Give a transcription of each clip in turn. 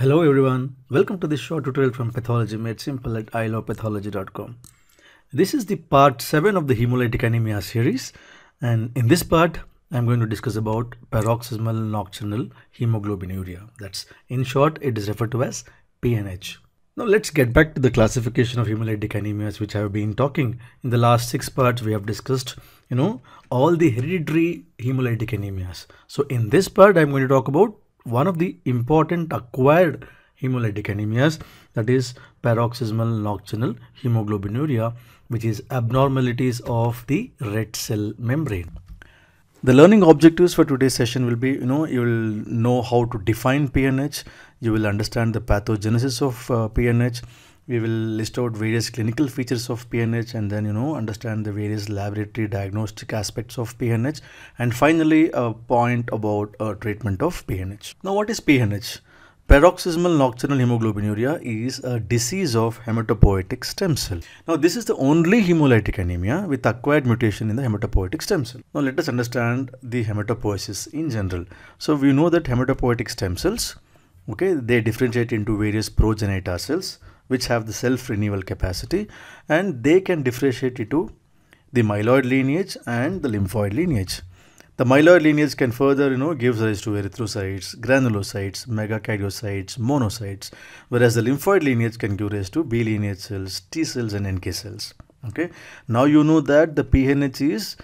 Hello everyone, welcome to this short tutorial from Pathology Made Simple at ilovepathology.com. This is the part 7 of the hemolytic anemia series and in this part I'm going to discuss about paroxysmal nocturnal hemoglobinuria. That's in short it is referred to as PNH. Now let's get back to the classification of hemolytic anemias which I have been talking. In the last six parts we have discussed you know all the hereditary hemolytic anemias. So in this part I'm going to talk about one of the important acquired hemolytic anemias that is paroxysmal nocturnal hemoglobinuria which is abnormalities of the red cell membrane. The learning objectives for today's session will be, you know, you will know how to define PNH, you will understand the pathogenesis of uh, PNH, we will list out various clinical features of PNH and then, you know, understand the various laboratory diagnostic aspects of PNH and finally a point about uh, treatment of PNH. Now, what is PNH? Paroxysmal nocturnal hemoglobinuria is a disease of hematopoietic stem cell. Now, this is the only hemolytic anemia with acquired mutation in the hematopoietic stem cell. Now, let us understand the hematopoiesis in general. So, we know that hematopoietic stem cells, okay, they differentiate into various progenitor cells which have the self-renewal capacity and they can differentiate into the myeloid lineage and the lymphoid lineage. The myeloid lineage can further, you know, give rise to erythrocytes, granulocytes, megakaryocytes, monocytes, whereas the lymphoid lineage can give rise to B lineage cells, T cells and NK cells. Okay. Now you know that the PNH is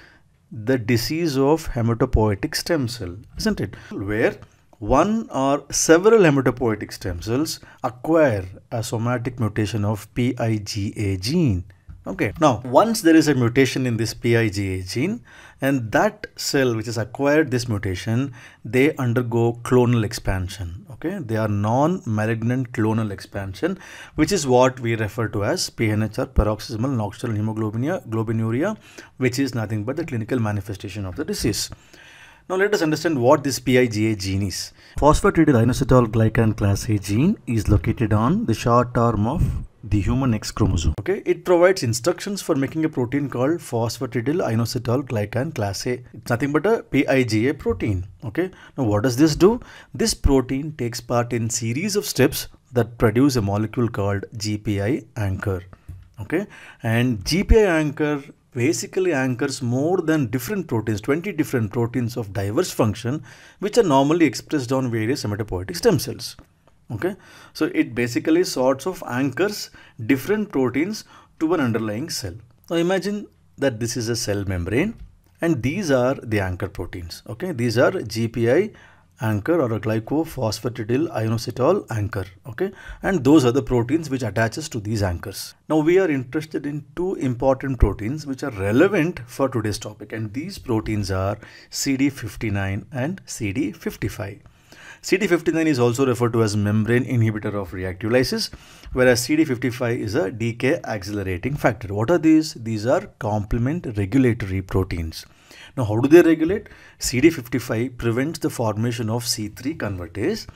the disease of hematopoietic stem cell, isn't it? Where one or several hematopoietic stem cells acquire a somatic mutation of PIGA gene Okay, now once there is a mutation in this PIGA gene and that cell which has acquired this mutation, they undergo clonal expansion. Okay, they are non-malignant clonal expansion, which is what we refer to as PNH or paroxysmal nocturnal hemoglobinuria, which is nothing but the clinical manifestation of the disease. Now let us understand what this PIGA gene is. Phosphatidylinositol glycan class A gene is located on the short arm of the human X chromosome. Okay, it provides instructions for making a protein called phosphatidylinositol glycan class A. It's nothing but a PIGA protein. Okay, now what does this do? This protein takes part in series of steps that produce a molecule called GPI anchor. Okay, and GPI anchor basically anchors more than different proteins, 20 different proteins of diverse function, which are normally expressed on various hematopoietic stem cells. Okay? So it basically sorts of anchors different proteins to an underlying cell. Now imagine that this is a cell membrane and these are the anchor proteins. Okay? These are gpi anchor or a glycophosphatidyl inositol anchor okay and those are the proteins which attaches to these anchors now we are interested in two important proteins which are relevant for today's topic and these proteins are cd59 and cd55 CD59 is also referred to as membrane inhibitor of reactive lysis, whereas CD55 is a decay accelerating factor. What are these? These are complement regulatory proteins. Now, how do they regulate? CD55 prevents the formation of C3 convertase,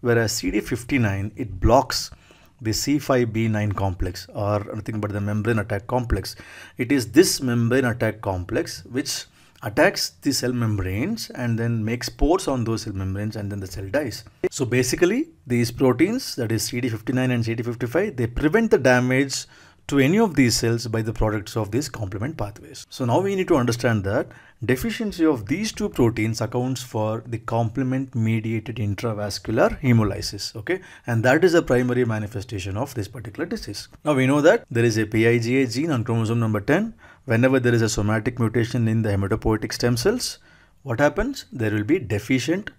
whereas CD59 it blocks the C5b9 complex or nothing but the membrane attack complex. It is this membrane attack complex which attacks the cell membranes and then makes pores on those cell membranes and then the cell dies. So basically these proteins that is CD59 and CD55 they prevent the damage to any of these cells by the products of these complement pathways. So now we need to understand that deficiency of these two proteins accounts for the complement mediated intravascular hemolysis okay and that is a primary manifestation of this particular disease. Now we know that there is a PIGA gene on chromosome number 10 whenever there is a somatic mutation in the hematopoietic stem cells what happens there will be deficient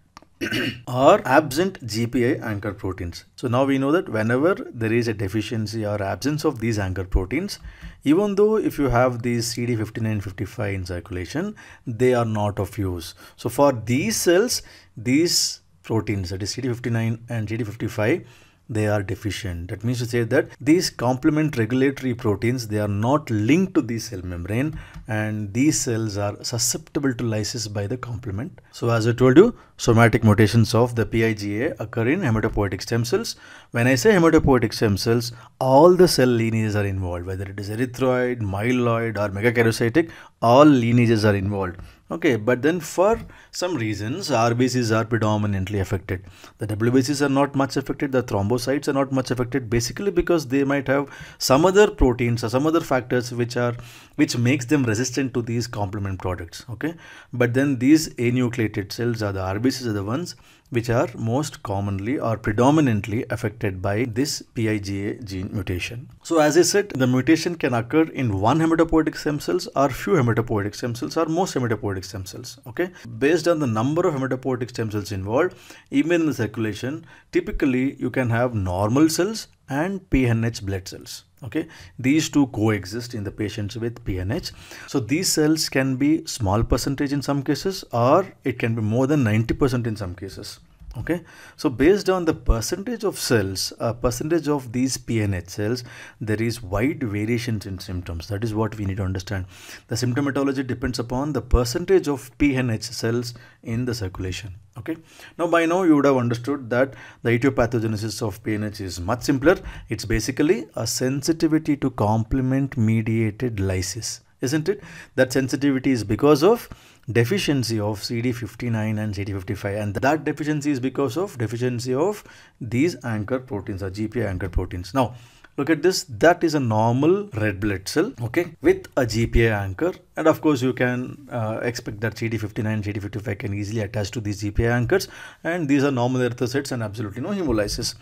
or absent GPI anchor proteins. So now we know that whenever there is a deficiency or absence of these anchor proteins, even though if you have these CD59 and 55 in circulation, they are not of use. So for these cells, these proteins that is CD59 and CD55 they are deficient. That means to say that these complement regulatory proteins, they are not linked to the cell membrane and these cells are susceptible to lysis by the complement. So as I told you, somatic mutations of the PIGA occur in hematopoietic stem cells. When I say hematopoietic stem cells, all the cell lineages are involved, whether it is erythroid, myeloid or megakaryocytic, all lineages are involved Okay, but then for some reasons, RBCs are predominantly affected. The WBCs are not much affected, the thrombocytes are not much affected, basically because they might have some other proteins or some other factors which are which makes them resistant to these complement products. Okay, but then these anucleated cells are the RBCs are the ones which are most commonly or predominantly affected by this PIGA gene mutation. So as I said, the mutation can occur in one hematopoietic stem cells or few hematopoietic stem cells or most hematopoietic stem cells. Okay, based on the number of hematopoietic stem cells involved, even in the circulation, typically you can have normal cells and PNH blood cells okay? These two coexist in the patients with pnh so these cells can be small percentage in some cases or it can be more than 90 percent in some cases okay? So based on the percentage of cells a uh, percentage of these pnh cells there is wide variations in symptoms. That is what we need to understand. The symptomatology depends upon the percentage of pnh cells in the circulation. Okay? Now by now you would have understood that the etiopathogenesis of pnh is much simpler. It's basically a sensitivity to complement mediated lysis isn't it? That sensitivity is because of deficiency of CD59 and CD55 and that deficiency is because of deficiency of these anchor proteins or GPI anchor proteins. Now look at this that is a normal red blood cell okay with a GPI anchor and of course you can uh, expect that CD59 and CD55 can easily attach to these GPI anchors and these are normal erythrocytes and absolutely no hemolysis.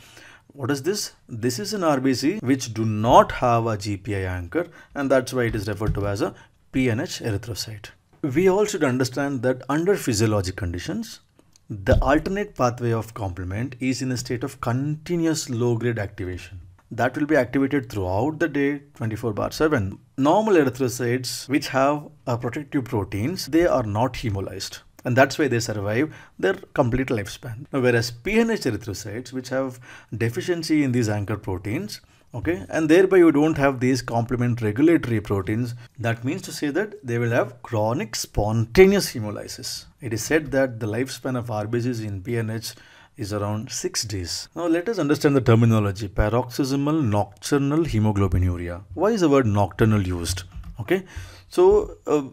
What is this? This is an RBC which do not have a GPI anchor and that's why it is referred to as a PNH erythrocyte we all should understand that under physiologic conditions, the alternate pathway of complement is in a state of continuous low grade activation. That will be activated throughout the day 24 bar 7. Normal erythrocytes which have a protective proteins, they are not hemolyzed and that's why they survive their complete lifespan. Now, whereas PNH erythrocytes which have deficiency in these anchor proteins, okay and thereby you don't have these complement regulatory proteins that means to say that they will have chronic spontaneous hemolysis it is said that the lifespan of rbcs in pnh is around 6 days. Now let us understand the terminology paroxysmal nocturnal hemoglobinuria. Why is the word nocturnal used? Okay, so uh,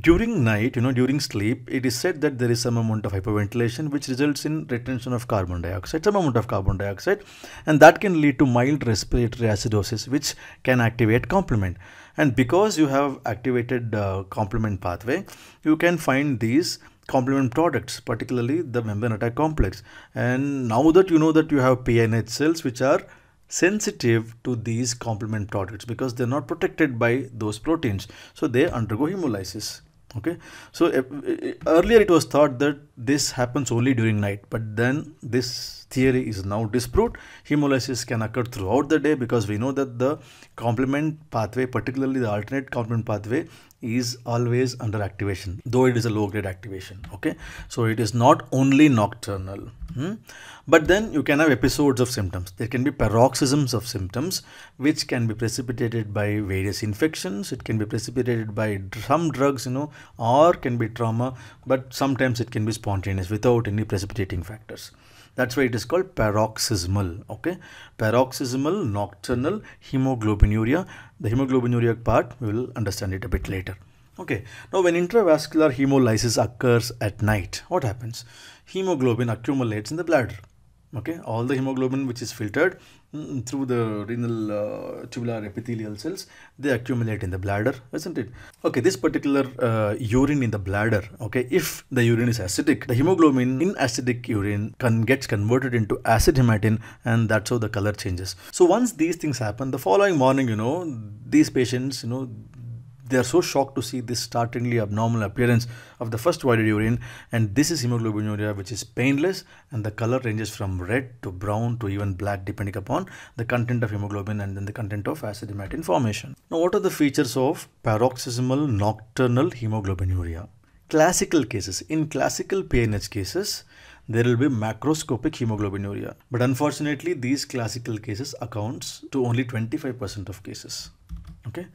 during night, you know, during sleep, it is said that there is some amount of hyperventilation which results in retention of carbon dioxide, some amount of carbon dioxide, and that can lead to mild respiratory acidosis, which can activate complement. And because you have activated uh, complement pathway, you can find these complement products, particularly the membrane attack complex. And now that you know that you have PNH cells which are sensitive to these complement products because they're not protected by those proteins. So they undergo hemolysis. Okay? So uh, earlier it was thought that this happens only during night but then this theory is now disproved. Hemolysis can occur throughout the day because we know that the complement pathway particularly the alternate complement pathway is always under activation though it is a low grade activation okay so it is not only nocturnal hmm? but then you can have episodes of symptoms there can be paroxysms of symptoms which can be precipitated by various infections it can be precipitated by some drugs you know or can be trauma but sometimes it can be spontaneous without any precipitating factors that's why it is called paroxysmal. Okay, paroxysmal nocturnal hemoglobinuria. The hemoglobinuria part we will understand it a bit later. Okay, now when intravascular hemolysis occurs at night, what happens? Hemoglobin accumulates in the bladder okay all the hemoglobin which is filtered mm, through the renal uh, tubular epithelial cells they accumulate in the bladder isn't it? Okay this particular uh, urine in the bladder okay if the urine is acidic the hemoglobin in acidic urine can gets converted into acid hematin and that's how the color changes. So once these things happen the following morning you know these patients you know they are so shocked to see this startlingly abnormal appearance of the first voided urine and this is hemoglobinuria which is painless and the color ranges from red to brown to even black depending upon the content of hemoglobin and then the content of acid hematin formation. Now what are the features of paroxysmal nocturnal hemoglobinuria? Classical cases. In classical PNH cases, there will be macroscopic hemoglobinuria. But unfortunately, these classical cases accounts to only 25% of cases. Okay.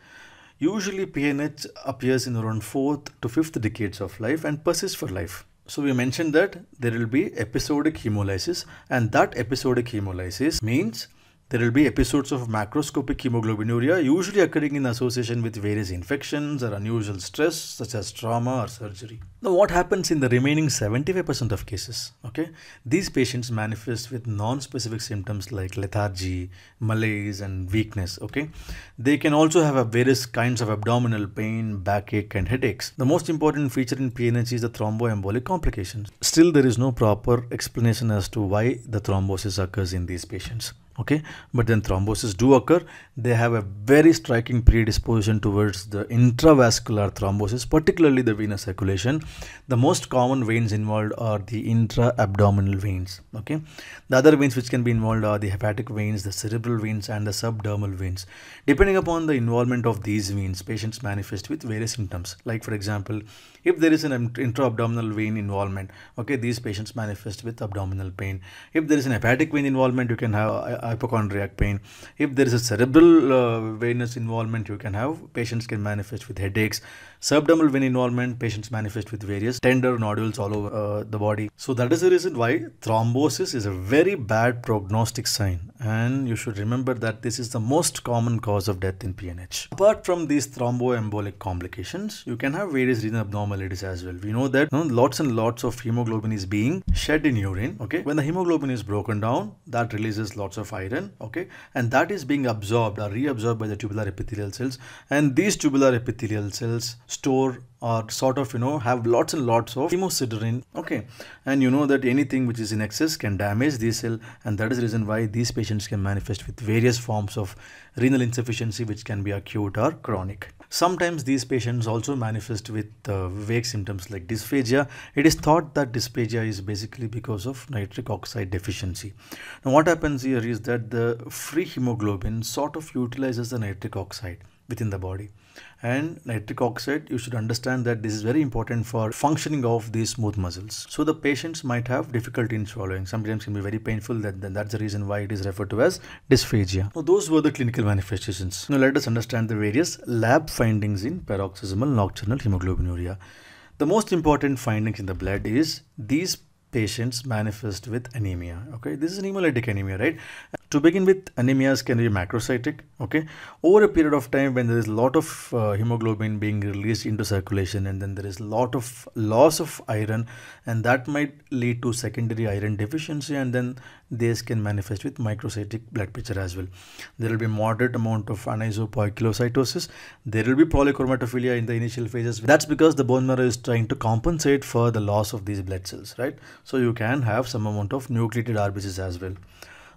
Usually PNH appears in around 4th to 5th decades of life and persists for life. So we mentioned that there will be episodic hemolysis and that episodic hemolysis means there will be episodes of macroscopic hemoglobinuria usually occurring in association with various infections or unusual stress such as trauma or surgery. Now what happens in the remaining 75% of cases? Okay, these patients manifest with non-specific symptoms like lethargy, malaise and weakness. Okay, they can also have various kinds of abdominal pain, backache and headaches. The most important feature in PNH is the thromboembolic complications. Still there is no proper explanation as to why the thrombosis occurs in these patients okay? But then thrombosis do occur. They have a very striking predisposition towards the intravascular thrombosis particularly the venous circulation. The most common veins involved are the intra-abdominal veins okay? The other veins which can be involved are the hepatic veins the cerebral veins and the subdermal veins. Depending upon the involvement of these veins patients manifest with various symptoms. Like for example if there is an intra-abdominal vein involvement okay these patients manifest with abdominal pain. If there is an hepatic vein involvement you can have hypochondriac pain. If there is a cerebral uh, venous involvement, you can have patients can manifest with headaches. Subdermal vein involvement, patients manifest with various tender nodules all over uh, the body. So that is the reason why thrombosis is a very bad prognostic sign and you should remember that this is the most common cause of death in PNH. Apart from these thromboembolic complications, you can have various renal abnormalities as well. We know that you know, lots and lots of hemoglobin is being shed in urine. Okay, when the hemoglobin is broken down, that releases lots of iron. Okay, and that is being absorbed or reabsorbed by the tubular epithelial cells, and these tubular epithelial cells store or sort of you know have lots and lots of hemosiderin. Okay. And you know that anything which is in excess can damage the cell and that is the reason why these patients can manifest with various forms of renal insufficiency which can be acute or chronic. Sometimes these patients also manifest with uh, vague symptoms like dysphagia. It is thought that dysphagia is basically because of nitric oxide deficiency. Now what happens here is that the free hemoglobin sort of utilizes the nitric oxide within the body. And nitric oxide you should understand that this is very important for functioning of these smooth muscles. So the patients might have difficulty in swallowing. Sometimes can be very painful that that's the reason why it is referred to as dysphagia. Now those were the clinical manifestations. Now let us understand the various lab findings in paroxysmal nocturnal hemoglobinuria. The most important findings in the blood is these patients manifest with anemia okay? This is an hemolytic anemia right to begin with, anemias can be macrocytic. Okay, over a period of time when there is a lot of uh, hemoglobin being released into circulation, and then there is a lot of loss of iron, and that might lead to secondary iron deficiency, and then this can manifest with microcytic blood picture as well. There will be moderate amount of anisopoikilocytosis. There will be polychromatophilia in the initial phases. That's because the bone marrow is trying to compensate for the loss of these blood cells, right? So you can have some amount of nucleated RBCs as well.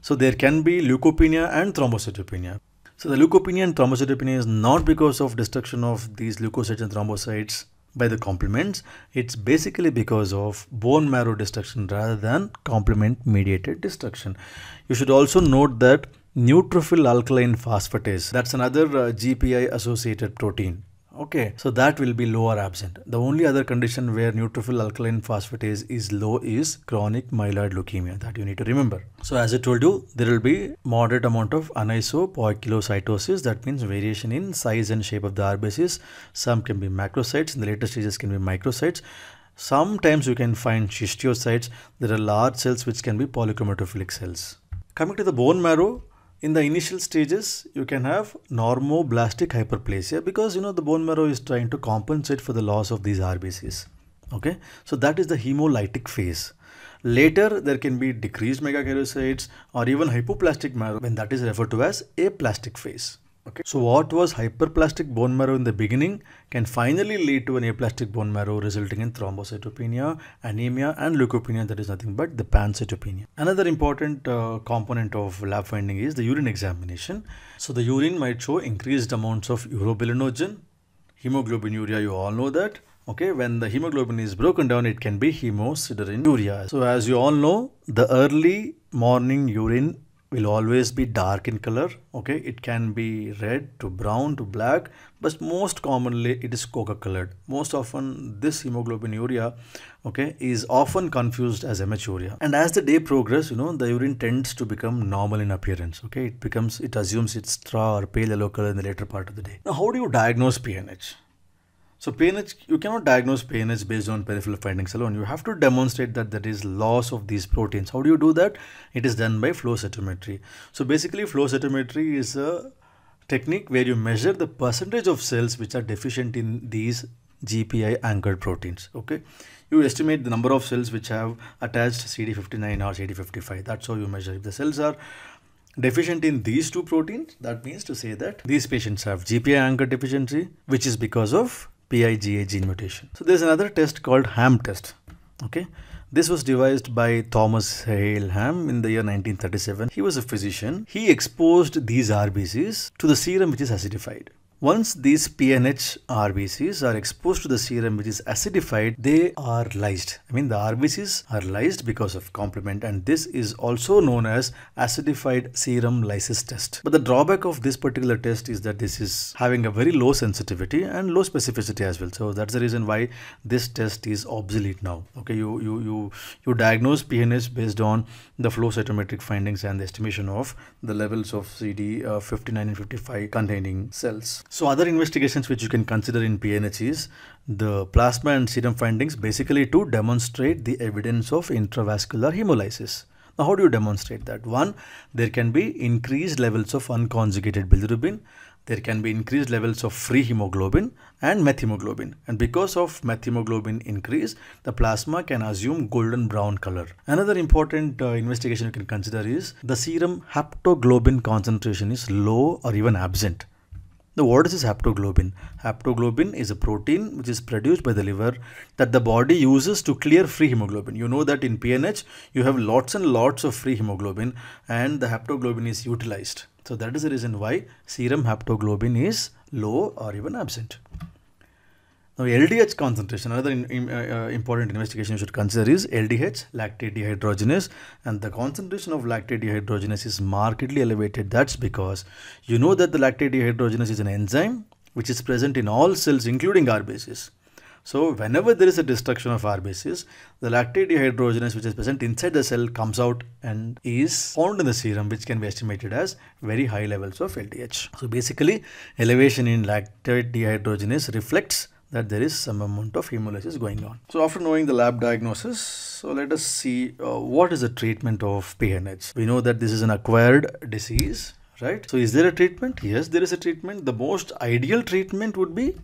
So there can be leukopenia and thrombocytopenia. So the leukopenia and thrombocytopenia is not because of destruction of these leukocytes and thrombocytes by the complements. It's basically because of bone marrow destruction rather than complement mediated destruction. You should also note that neutrophil alkaline phosphatase, that's another uh, GPI associated protein Okay, so that will be lower absent. The only other condition where neutrophil alkaline phosphatase is low is chronic myeloid leukemia that you need to remember. So as I told you, there will be moderate amount of anisopoikilocytosis. That means variation in size and shape of the RBCs. Some can be macrocytes, in the later stages can be microcytes. Sometimes you can find schistocytes. There are large cells which can be polychromatophilic cells. Coming to the bone marrow, in the initial stages you can have normoblastic hyperplasia because you know the bone marrow is trying to compensate for the loss of these RBCs okay? So that is the hemolytic phase. Later there can be decreased megakaryocytes or even hypoplastic marrow when that is referred to as aplastic phase Okay. So what was hyperplastic bone marrow in the beginning can finally lead to an aplastic bone marrow resulting in thrombocytopenia, anemia and leukopenia that is nothing but the pancytopenia. Another important uh, component of lab finding is the urine examination. So the urine might show increased amounts of urobilinogen, hemoglobinuria you all know that. Okay, when the hemoglobin is broken down, it can be hemosiderin So as you all know, the early morning urine will always be dark in color okay? It can be red to brown to black but most commonly it is coca colored most often this hemoglobinuria okay is often confused as hematuria. And as the day progress you know the urine tends to become normal in appearance okay? It becomes it assumes it's straw or pale yellow color in the later part of the day. Now how do you diagnose pnh So PNH, you cannot diagnose PNH based on peripheral findings alone. You have to demonstrate that there is loss of these proteins. How do you do that? It is done by flow cytometry. So basically flow cytometry is a technique where you measure the percentage of cells which are deficient in these GPI anchored proteins. Okay, you estimate the number of cells which have attached CD59 or CD55. That's how you measure. If the cells are deficient in these two proteins, that means to say that these patients have GPI anchored deficiency, which is because of PIGA gene mutation. So there's another test called HAM test. Okay, this was devised by Thomas Hale Ham in the year 1937. He was a physician. He exposed these RBCs to the serum which is acidified. Once these PNH RBCs are exposed to the serum which is acidified, they are lysed. I mean the RBCs are lysed because of complement and this is also known as acidified serum lysis test. But the drawback of this particular test is that this is having a very low sensitivity and low specificity as well. So that's the reason why this test is obsolete now. Okay, you you you you diagnose PNH based on the flow cytometric findings and the estimation of the levels of CD uh, 59 and 55 containing cells. So other investigations which you can consider in PNH is the plasma and serum findings basically to demonstrate the evidence of intravascular hemolysis. Now how do you demonstrate that? One, there can be increased levels of unconjugated bilirubin, there can be increased levels of free hemoglobin and methemoglobin. And because of methemoglobin increase, the plasma can assume golden brown color. Another important uh, investigation you can consider is the serum haptoglobin concentration is low or even absent. Now, what is this haptoglobin? Haptoglobin is a protein which is produced by the liver that the body uses to clear free hemoglobin. You know that in PNH, you have lots and lots of free hemoglobin and the haptoglobin is utilized. So that is the reason why serum haptoglobin is low or even absent. Now LDH concentration, another in, in, uh, uh, important investigation you should consider is LDH, lactate dehydrogenase and the concentration of lactate dehydrogenase is markedly elevated. That's because you know that the lactate dehydrogenase is an enzyme which is present in all cells including RBCs. So whenever there is a destruction of RBCs, the lactate dehydrogenase which is present inside the cell comes out and is found in the serum which can be estimated as very high levels of LDH. So basically elevation in lactate dehydrogenase reflects that there is some amount of hemolysis going on. So after knowing the lab diagnosis, so let us see uh, what is the treatment of PNH. We know that this is an acquired disease, right? So is there a treatment? Yes, there is a treatment. The most ideal treatment would be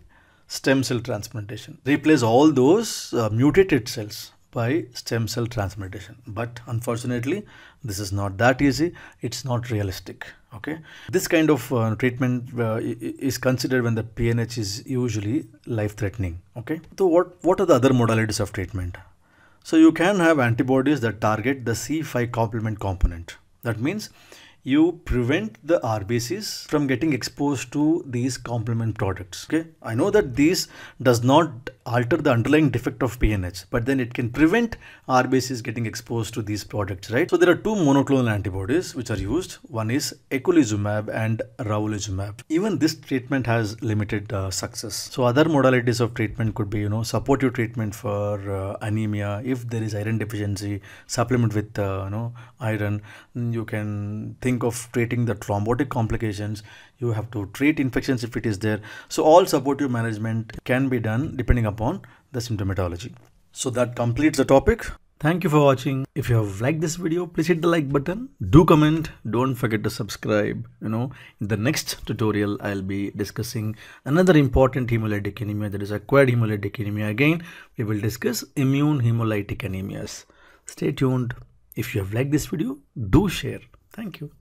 stem cell transplantation. Replace all those uh, mutated cells by stem cell transplantation. But unfortunately, this is not that easy. It's not realistic okay? This kind of uh, treatment uh, is considered when the pnh is usually life threatening okay? So what what are the other modalities of treatment? So you can have antibodies that target the c5 complement component. That means you prevent the RBCs from getting exposed to these complement products. Okay, I know that these does not alter the underlying defect of PNH, but then it can prevent RBCs getting exposed to these products, right? So there are two monoclonal antibodies which are used. One is eculizumab and ravulizumab. Even this treatment has limited uh, success. So other modalities of treatment could be, you know, supportive treatment for uh, anemia. If there is iron deficiency, supplement with, uh, you know, iron. You can think think of treating the thrombotic complications you have to treat infections if it is there. So all supportive management can be done depending upon the symptomatology. So that completes the topic. Thank you for watching. If you have liked this video please hit the like button. Do comment. Don't forget to subscribe. You know in the next tutorial i'll be discussing another important hemolytic anemia that is acquired hemolytic anemia. Again we will discuss immune hemolytic anemias. Stay tuned. If you have liked this video do share. Thank you